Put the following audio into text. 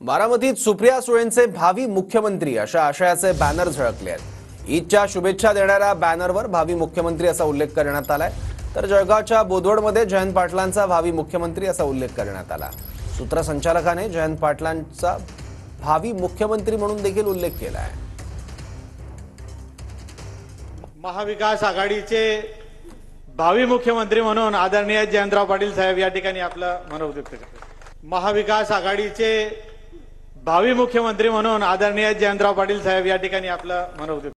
बारामतीत सुप्रिया सुळेंचे भावी मुख्यमंत्री अशा आशयाचे बॅनर झळकले आहेत. ईदच्या शुभेच्छा देणाऱ्या बॅनरवर भावी मुख्यमंत्री असा उल्लेख करण्यात आलाय. तर जळगावच्या बोदवडमध्ये जयंत पाटलांचा भावी मुख्यमंत्री असा उल्लेख करण्यात आला. सूत्रसंचालकाने जयंत पाटलांचा भावी मुख्यमंत्री म्हणून देखील उल्लेख केला आहे. महाविकास आघाडीचे भावी मुख्यमंत्री म्हणून आदरणीय जयंतराव पाटील साहेब या ठिकाणी आपलं मनोगत व्यक्त महाविकास आघाडीचे भावी मुख्यमंत्री म्हणून आदरणीय जयंतराव पाटील साहेब या ठिकाणी आपलं मनोगत